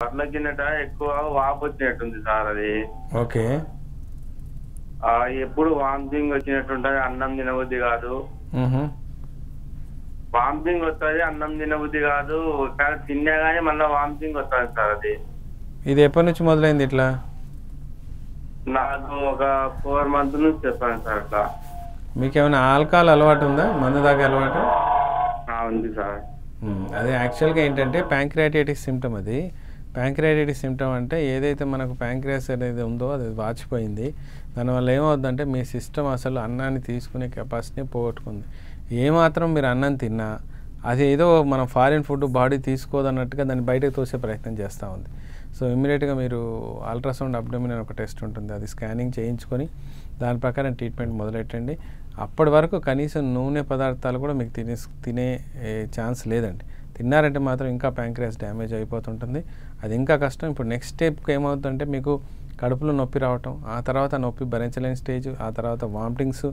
పట్ల కిందట ఎక్కువ వాపు వచ్చినట్టుంది సార్ అది. ఓకే. ఎప్పుడు వామిటింగ్ వచ్చినట్టుంటది అన్నం తినబుద్ధి కాదు. వామిటింగ్ వస్తుంది అన్నం తినబుద్ధి కాదు. కానీ తిన్నా కానీ మళ్ళీ వామిటింగ్ వస్తుంది సార్ అది. ఇది ఎప్పటి నుంచి మొదలైంది ఇట్లా? నాకు ఒక ఫోర్ మంత్ నుంచి చెప్పాను సార్ అట్లా. మీకు ఏమైనా ఆల్కహాల్ అలవాటు ఉందా మందు దాకా అలవాటు? ఉంది సార్. అదే యాక్చువల్గా ఏంటంటే ప్యాంక్రియాటైటిస్ సిమ్టమ్ అది. ప్యాంక్రియాటైటిస్ సిమ్టమ్ అంటే ఏదైతే మనకు ప్యాంక్రియాస్ అనేది ఉందో అది వాచిపోయింది. దానివల్ల ఏమవుతుందంటే మీ సిస్టమ్ అసలు అన్నాన్ని తీసుకునే కెపాసిటీని పోగొట్టుకుంది. ఏమాత్రం మీరు అన్నం తిన్నా అది ఏదో మనం ఫారిన్ ఫుడ్ బాడీ తీసుకోదన్నట్టుగా దాన్ని బయటకు తోసే ప్రయత్నం చేస్తూ ఉంది. సో ఇమ్మీడియట్గా మీరు అల్ట్రాసౌండ్ అబ్డమిన్ అని ఒక టెస్ట్ ఉంటుంది. అది స్కానింగ్ చేయించుకొని దాని ప్రకారం ట్రీట్మెంట్ మొదలెట్టండి. అప్పటి వరకు కనీసం నూనె పదార్థాలు కూడా మీకు తినే తినే ఛాన్స్ లేదండి. తిన్నారంటే మాత్రం ఇంకా ప్యాంక్రియాస్ డ్యామేజ్ అయిపోతుంటుంది. అది ఇంకా కష్టం. ఇప్పుడు నెక్స్ట్ స్టెప్కి ఏమవుతుందంటే మీకు కడుపులో నొప్పి రావటం ఆ తర్వాత నొప్పి భరించలేని స్టేజ్ ఆ తర్వాత వామిటింగ్స్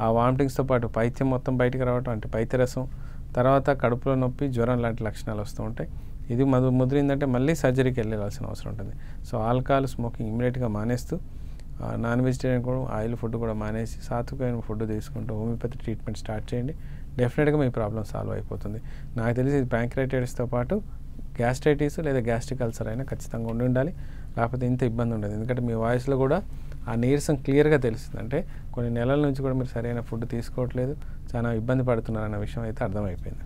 ఆ వామిటింగ్స్తో పాటు పైత్యం మొత్తం బయటికి రావటం అంటే పైత్యరసం తర్వాత కడుపులో నొప్పి జ్వరం లాంటి లక్షణాలు వస్తూ ఉంటాయి. ఇది మధు ముదిరిందంటే మళ్ళీ సర్జరీకి వెళ్ళాల్సిన అవసరం ఉంటుంది. సో ఆల్కహాల్ స్మోకింగ్ ఇమీడియట్గా మానేస్తూ నాన్ వెజిటేరియన్ కూడా ఆయిల్ ఫుడ్ కూడా మానేసి సాత్వికమైన ఫుడ్ తీసుకుంటూ హోమియోపతి ట్రీట్మెంట్ స్టార్ట్ చేయండి. డెఫినెట్గా మీ ప్రాబ్లం సాల్వ్ అయిపోతుంది. నాకు తెలిసి ఇది ప్యాంక్రైటైటిస్తో పాటు గ్యాస్ట్రైటిస్ లేదా గ్యాస్ట్రిక్ అల్సర్ అయినా ఖచ్చితంగా ఉండి ఉండాలి. లేకపోతే ఇంత ఇబ్బంది ఉండదు. ఎందుకంటే మీ వాయిస్లో కూడా ఆ నీరసం క్లియర్గా తెలుస్తుంది. అంటే కొన్ని నెలల నుంచి కూడా మీరు సరైన ఫుడ్ తీసుకోవట్లేదు. చాలా ఇబ్బంది పడుతున్నారన్న విషయం అయితే అర్థమైపోయింది.